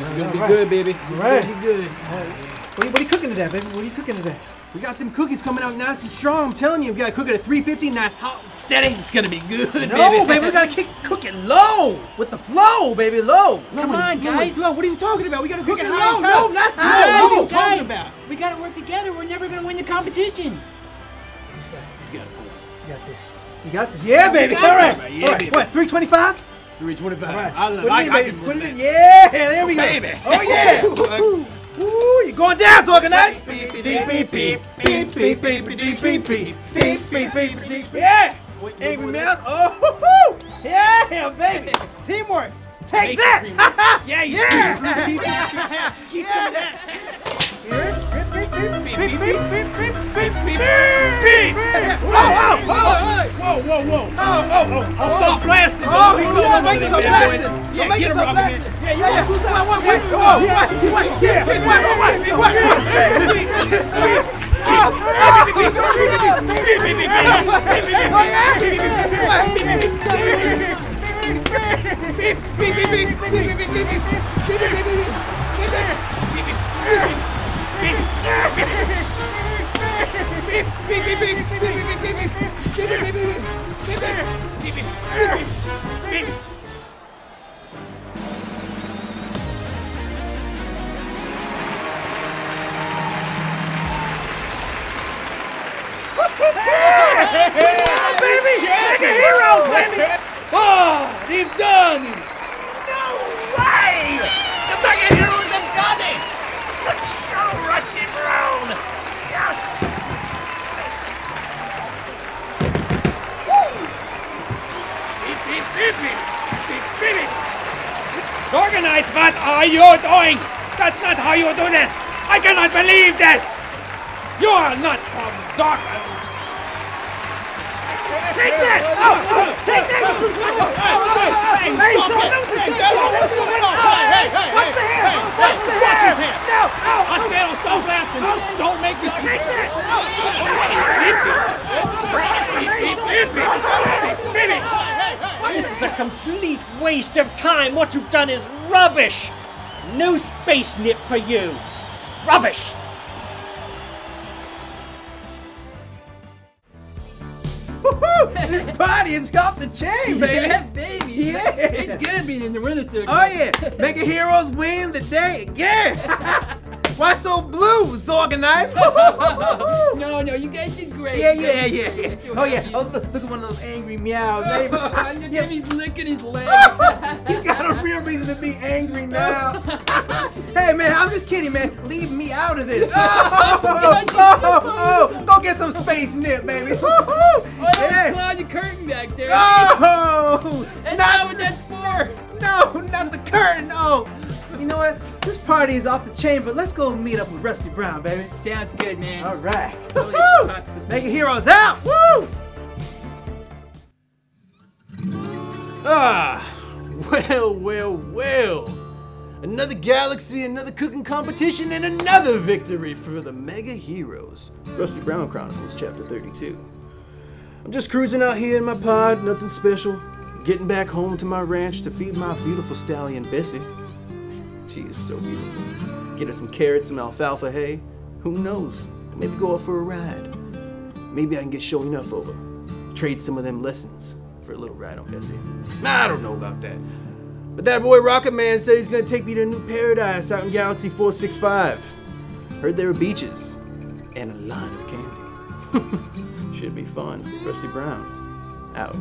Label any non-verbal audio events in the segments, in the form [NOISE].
It's gonna be good, baby. It's right. gonna be good. What are, you, what are you cooking today, baby? What are you cooking today? We got them cookies coming out nice and strong. I'm telling you, we gotta cook it at 350, nice, hot, steady. It's gonna be good, No, baby, we gotta kick, cook it low with the flow, baby, low. Come on, guys. No, what are you talking about? We gotta cook, Cook it it high low, no, tough. not No, high. What are low. you talking about? We gotta work together. We're never gonna win the competition. You got this. You got this. Yeah, baby. got All right. this. Yeah, All right. baby. What? 325. 325. All right. I Put I, it in, I Put it in. Yeah. There we go. Baby. Oh yeah. Ooh, you're going down, Zorgonite. Beep, beep, beep, beep, beep, beep, beep, beep, beep, beep, beep, beep, beep, beep, beep. Yeah. Angry Mouse. Oh, hoo, hoo. yeah, baby. Teamwork. Take that. Yeah, Yeah. Keep some of that. Whoa, whoa, whoa. Oh, oh, oh. I'll stop blasting. Oh, he's going to make some blasting. Yeah, make some blasting. Yeah, yeah. Wait, wait, wait. Oh, wait, wait. Yeah, wait, wait, wait. Wait, wait. Oh, yeah. Baby! Mega heroes, baby! Oh, they've done it! Beep. What are you doing? That's not how you do this! I cannot believe this! You are not from Zorgon! Take that! Oh, oh, take that! Hey, stop it. Lucy, Hey, so hey, Lucy, what's going on? oh, Hey, hey, hey, What's the hey, hair? hey, What's the watch hair? his hair. No, oh, I said I'll stop blasting. Don't make this. take that! This is a complete waste of time. What you've done is rubbish. No space nip for you. Rubbish. Woo-hoo! This party is off the chain, baby! Yeah, baby. Yeah. It's good being in the winner circle. Oh yeah! Mega Heroes win the day again! [LAUGHS] Why so blue, Zorgonite? [LAUGHS] no, no, you guys did great. yeah, yeah, yeah, yeah. Oh yeah! Oh look, look at one of those angry meows, look at him, he's licking his leg. [LAUGHS] He's got a real reason to be angry now. [LAUGHS] hey man, I'm just kidding, man. Leave me out of this. Oh, oh, This party is off the chain, but let's go meet up with Rusty Brown, baby. Sounds good, man. All right. Holy Woo-hoo. Mega Heroes out. Woo! Ah, well, well, well. Another galaxy, another cooking competition, and another victory for the Mega Heroes. Rusty Brown Chronicles, Chapter 32. I'm just cruising out here in my pod, nothing special. Getting back home to my ranch to feed my beautiful stallion Bessie. She is so beautiful. Get her some carrots, some alfalfa hay. Who knows? Maybe go out for a ride. Maybe I can get show enough over. Trade some of them lessons for a little ride on Bessie. Eh? I don't know about that. But that boy Rockit Man said he's gonna take me to a new paradise out in Galaxy 465. Heard there were beaches and a lot of candy. [LAUGHS] Should be fun. Rusty Brown. Out.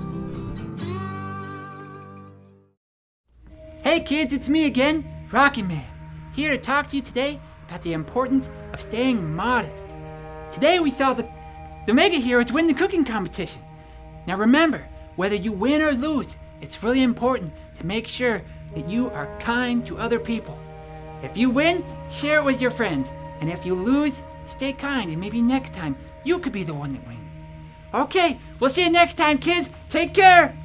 Hey kids, it's me again, Rockit Man, here to talk to you today about the importance of staying modest. Today we saw the, the Mega Heroes win the cooking competition. Now remember, whether you win or lose, it's really important to make sure that you are kind to other people. If you win, share it with your friends, and if you lose, stay kind, and maybe next time you could be the one that wins. Okay, we'll see you next time, kids. Take care.